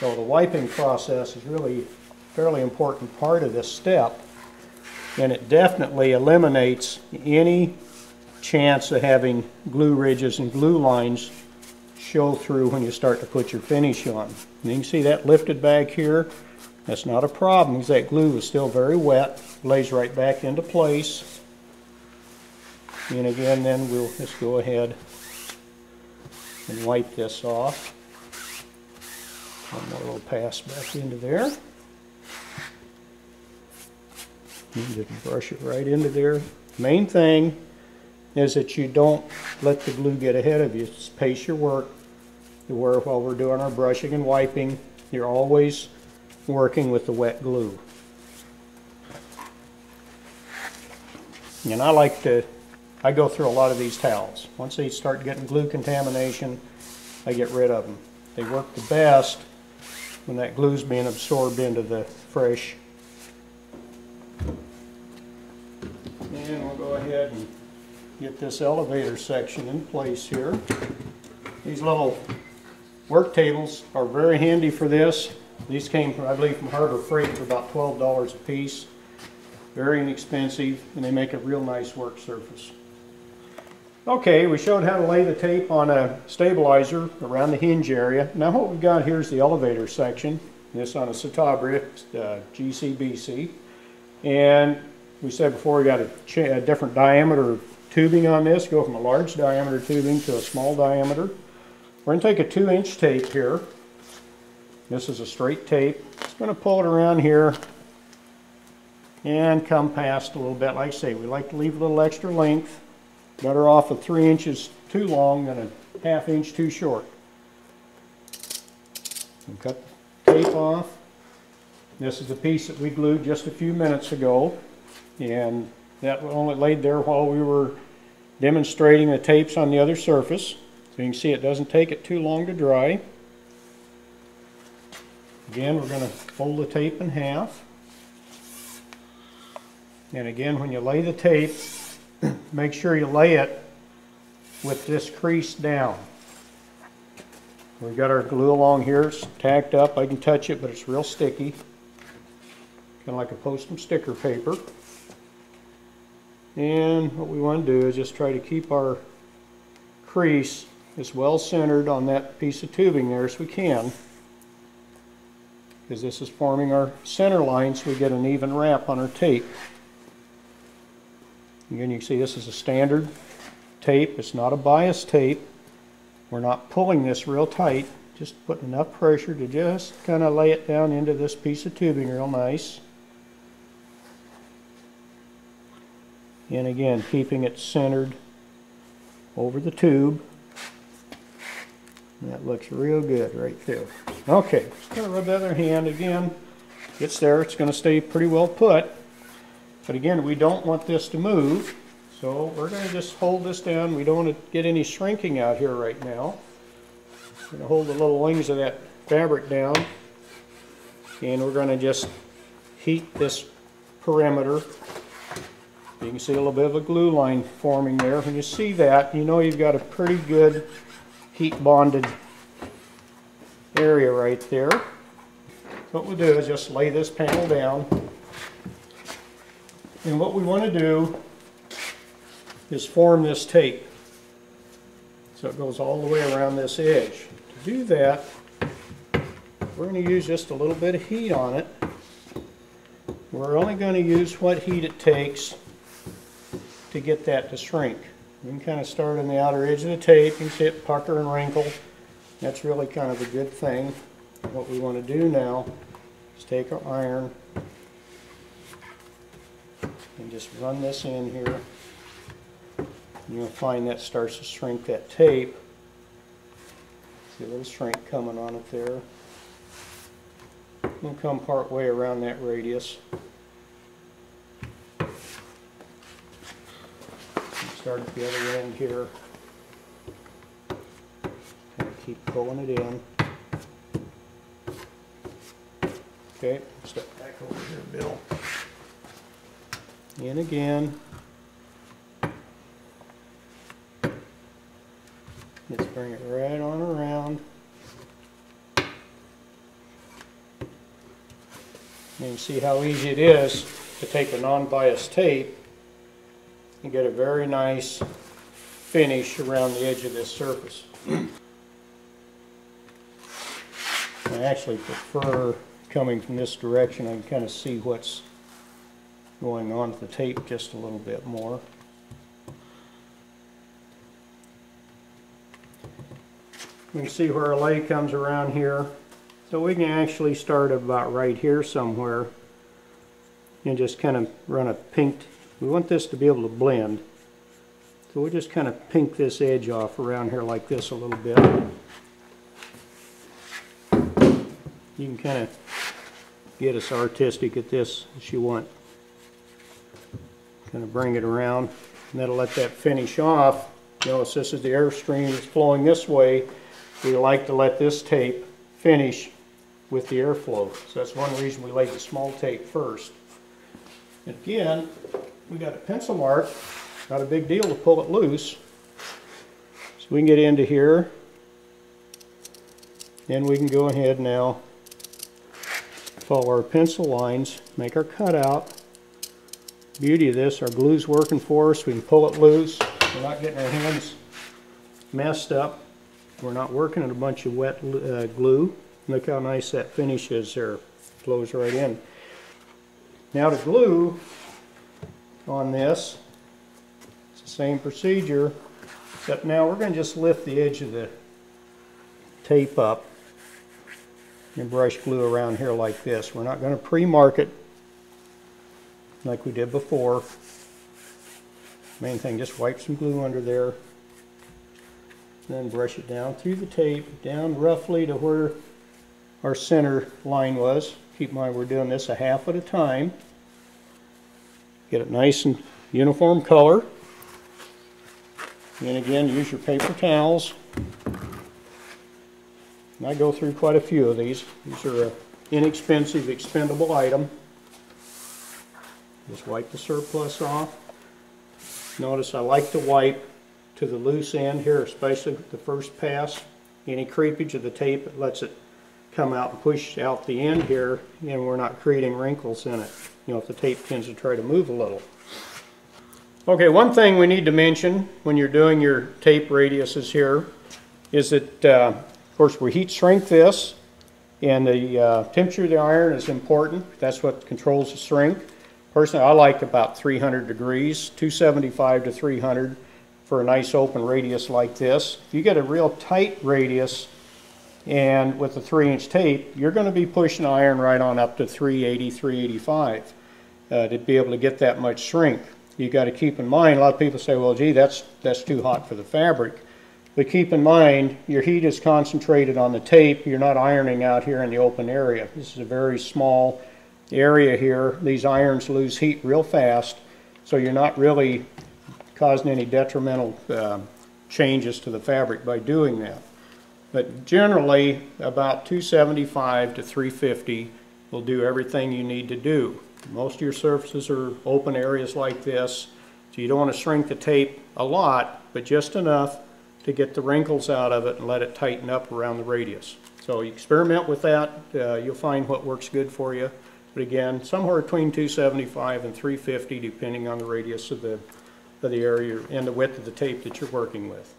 So the wiping process is really a fairly important part of this step. And it definitely eliminates any chance of having glue ridges and glue lines show through when you start to put your finish on. And you can see that lifted back here. That's not a problem because that glue is still very wet, lays right back into place. And again, then we'll just go ahead and wipe this off. One more little pass back into there. You just brush it right into there. Main thing is that you don't let the glue get ahead of you. Just pace your work where while we're doing our brushing and wiping, you're always working with the wet glue. And I like to, I go through a lot of these towels. Once they start getting glue contamination, I get rid of them. They work the best when that glue's being absorbed into the fresh. And we'll go ahead and get this elevator section in place here. These little work tables are very handy for this. These came from, I believe, from Harbor Freight for about $12 a piece. Very inexpensive, and they make a real nice work surface. Okay, we showed how to lay the tape on a stabilizer around the hinge area. Now what we've got here is the elevator section. This on a Citabria uh, GCBC. And we said before we got a, a different diameter tubing on this. Go from a large diameter tubing to a small diameter. We're going to take a two inch tape here. This is a straight tape. Just going to pull it around here and come past a little bit. Like I say, we like to leave a little extra length. Better off a three inches too long than a half inch too short. And cut the tape off. This is the piece that we glued just a few minutes ago. And that only laid there while we were demonstrating the tapes on the other surface. So you can see it doesn't take it too long to dry. Again, we're going to fold the tape in half. And again, when you lay the tape, make sure you lay it with this crease down. We've got our glue along here, it's tacked up. I can touch it, but it's real sticky. Kind of like a post sticker paper. And what we want to do is just try to keep our crease as well centered on that piece of tubing there as we can. Because this is forming our center line so we get an even wrap on our tape. Again, you can see this is a standard tape. It's not a bias tape. We're not pulling this real tight. Just putting enough pressure to just kind of lay it down into this piece of tubing real nice. And again, keeping it centered over the tube. That looks real good right there. Okay, just going to rub the other hand again. It's there. It's going to stay pretty well put. But again, we don't want this to move. So we're going to just hold this down. We don't want to get any shrinking out here right now. Going to hold the little wings of that fabric down. And we're going to just heat this perimeter you can see a little bit of a glue line forming there. When you see that, you know you've got a pretty good heat bonded area right there. What we'll do is just lay this panel down. And what we want to do is form this tape. So it goes all the way around this edge. To do that, we're going to use just a little bit of heat on it. We're only going to use what heat it takes to get that to shrink. You can kind of start on the outer edge of the tape. You can see it pucker and wrinkle. That's really kind of a good thing. What we want to do now is take our iron just run this in here. You'll find that starts to shrink that tape. See a little shrink coming on it there. We'll come part way around that radius. start at the other end here. Keep pulling it in. Okay, step back over here, Bill. In again. Let's bring it right on around. Can see how easy it is to take a non-biased tape and get a very nice finish around the edge of this surface. I actually prefer coming from this direction, I can kind of see what's going on the tape just a little bit more. We can see where our lay comes around here. So we can actually start about right here somewhere and just kind of run a pinked, we want this to be able to blend. So we'll just kind of pink this edge off around here like this a little bit. You can kind of get as artistic at this as you want. Kind of bring it around and that'll let that finish off. Notice this is the airstream that's flowing this way. We like to let this tape finish with the airflow. So that's one reason we laid the small tape first. And again, we got a pencil mark, not a big deal to pull it loose. So we can get into here. Then we can go ahead now, follow our pencil lines, make our cutout. Beauty of this, our glue's working for us. We can pull it loose. We're not getting our hands messed up. We're not working in a bunch of wet uh, glue. Look how nice that finish is there. Flows right in. Now to glue on this, it's the same procedure, except now we're going to just lift the edge of the tape up and brush glue around here like this. We're not going to pre-mark it like we did before. Main thing, just wipe some glue under there. Then brush it down through the tape, down roughly to where our center line was. Keep in mind we're doing this a half at a time. Get it nice and uniform color. And again, use your paper towels. And I go through quite a few of these. These are an inexpensive, expendable item. Just wipe the surplus off. Notice I like to wipe to the loose end here, especially the first pass. Any creepage of the tape, it lets it come out and push out the end here, and we're not creating wrinkles in it. You know, if the tape tends to try to move a little. Okay, one thing we need to mention when you're doing your tape radiuses here is that, uh, of course, we heat shrink this, and the uh, temperature of the iron is important. That's what controls the shrink. Personally, I like about 300 degrees, 275 to 300 for a nice open radius like this. If you get a real tight radius and with a 3 inch tape, you're going to be pushing iron right on up to 380, 385 uh, to be able to get that much shrink. You got to keep in mind, a lot of people say, well, gee, that's, that's too hot for the fabric. But keep in mind, your heat is concentrated on the tape. You're not ironing out here in the open area. This is a very small area here. These irons lose heat real fast, so you're not really causing any detrimental uh, changes to the fabric by doing that. But generally, about 275 to 350 will do everything you need to do. Most of your surfaces are open areas like this, so you don't want to shrink the tape a lot, but just enough to get the wrinkles out of it and let it tighten up around the radius. So you experiment with that, uh, you'll find what works good for you. But again, somewhere between 275 and 350 depending on the radius of the, of the area and the width of the tape that you're working with.